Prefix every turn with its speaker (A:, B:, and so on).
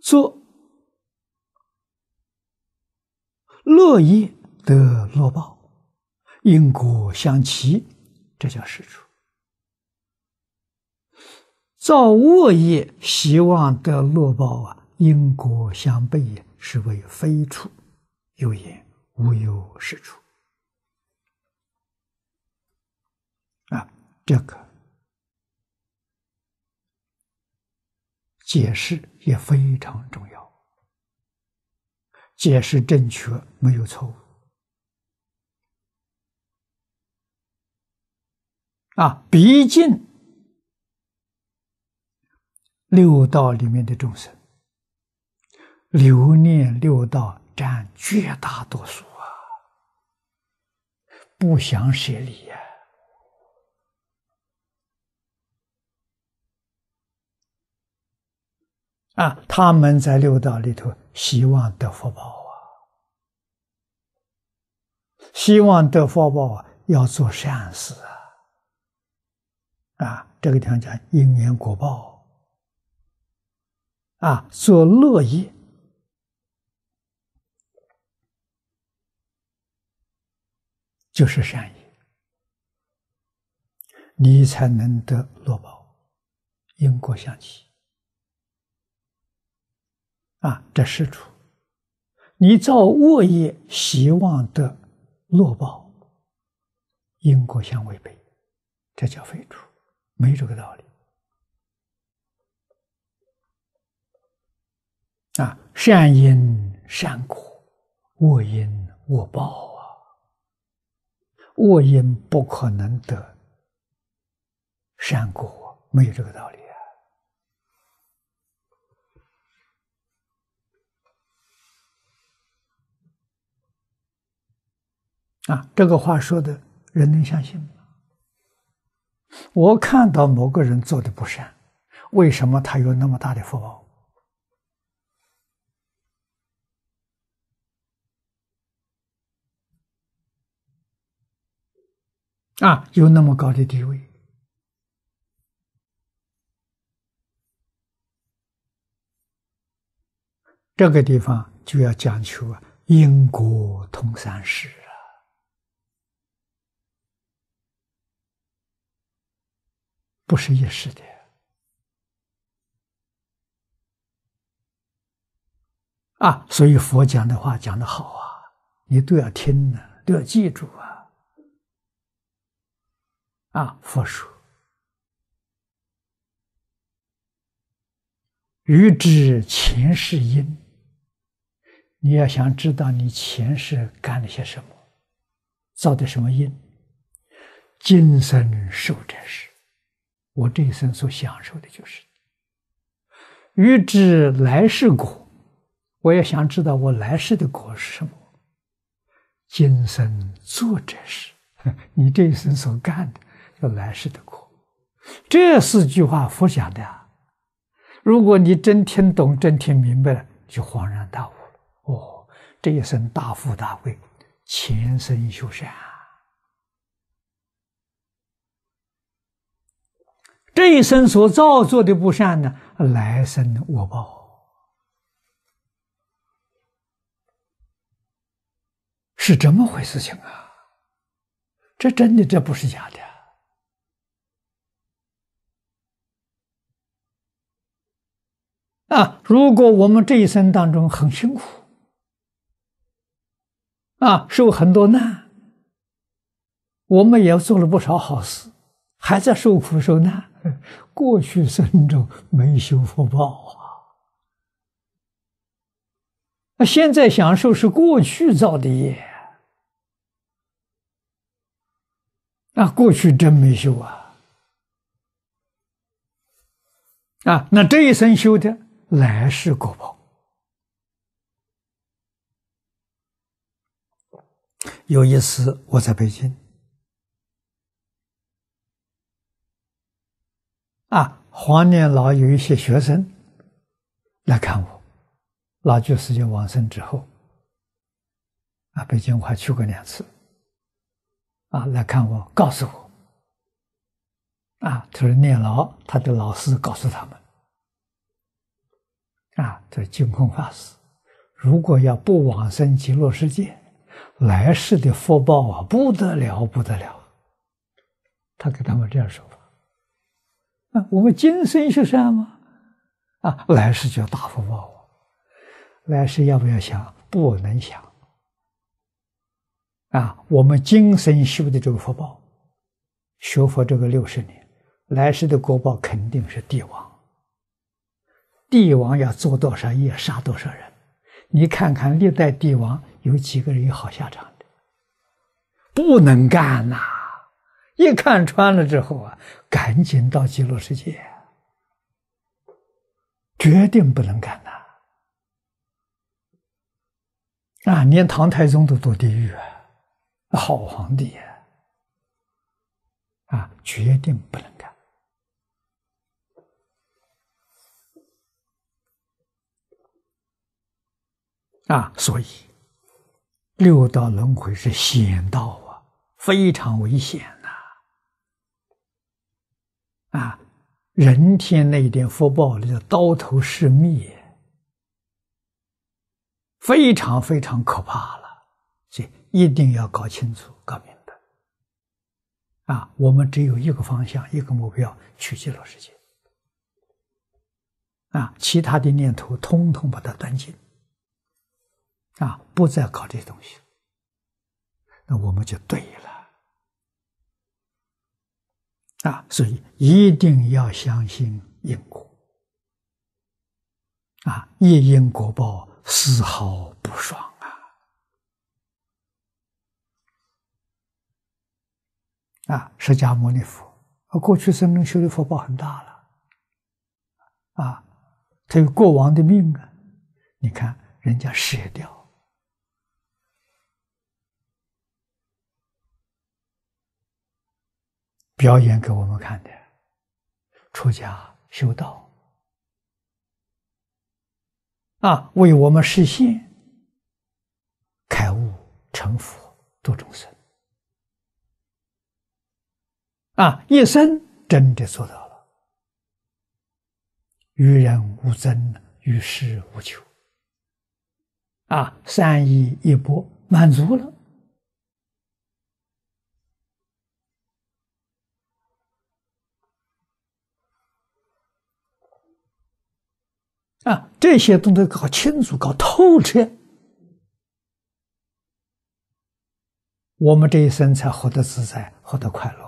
A: 做乐业得乐报，因果相齐，这叫实处；造恶业，希望得乐报啊，因果相悖，是为非处。有言无有是处啊，这个解释也非常重要。解释正确，没有错误啊！毕竟六道里面的众生，留念六道占绝大多数啊，不想舍离呀！啊，他们在六道里头。希望得福报啊！希望得福报啊，要做善事啊！啊，这个地方讲因缘果报啊，做乐业就是善业，你才能得乐报，因果相齐。啊，这是处，你造恶业，希望得乐报，因果相违背，这叫非处，没这个道理。啊，善因善果，恶因恶报啊，恶因不可能得善果，没有这个道理。啊，这个话说的人能相信吗？我看到某个人做的不善，为什么他有那么大的福报？啊，有那么高的地位？这个地方就要讲求啊，因果通三世。不是一时的啊，所以佛讲的话讲的好啊，你都要听呢，都要记住啊。啊，佛说：“欲知前世因，你要想知道你前世干了些什么，造的什么因，今生受这事。”我这一生所享受的就是，欲知来世果，我也想知道我来世的果是什么。今生做这事，你这一生所干的，叫来世的果。这四句话佛讲的啊，如果你真听懂、真听明白了，就恍然大悟了。哦，这一生大富大贵，前生修善。这一生所造作的不善呢，来生我报，是这么回事情啊！这真的，这不是假的啊！如果我们这一生当中很辛苦啊，受很多难，我们也做了不少好事，还在受苦受难。过去生中没修福报啊，那现在享受是过去造的业那，过去真没修啊，啊，那这一生修的来世果报。有一次我在北京。啊，黄年老有一些学生来看我，老居士就往生之后，啊，北京我还去过两次，啊，来看我，告诉我，啊，他说念老，他的老师告诉他们，啊，这净空法师，如果要不往生极乐世界，来世的福报啊，不得了，不得了。他给他们这样说：我们今生修善吗？啊，来世就大福报。来世要不要想？不能想。啊，我们今生修的这个福报，学佛这个六十年，来世的果报肯定是帝王。帝王要做多少业，杀多少人？你看看历代帝王有几个人有好下场的？不能干呐！一看穿了之后啊，赶紧到极乐世界，决定不能干呐！啊，连唐太宗都堕地狱啊！好皇帝啊！啊，决定不能干啊！所以六道轮回是险道啊，非常危险！啊，人天那一点福报，那叫刀头是灭，非常非常可怕了。所以一定要搞清楚、搞明白啊！我们只有一个方向、一个目标，去极乐世界啊！其他的念头通通把它断尽啊！不再搞这些东西，那我们就对了啊！所以一定要相信因果啊！一因果报，丝毫不爽。啊，啊释迦牟尼佛，啊，过去生中修的福报很大了，啊，他有过往的命啊，你看人家舍掉，表演给我们看的，出家修道，啊，为我们实现开悟成佛度众生。啊，一生真的做到了，与人无争，与世无求。啊，善意一波满足了。啊，这些都得搞清楚、搞透彻，我们这一生才活得自在，活得快乐。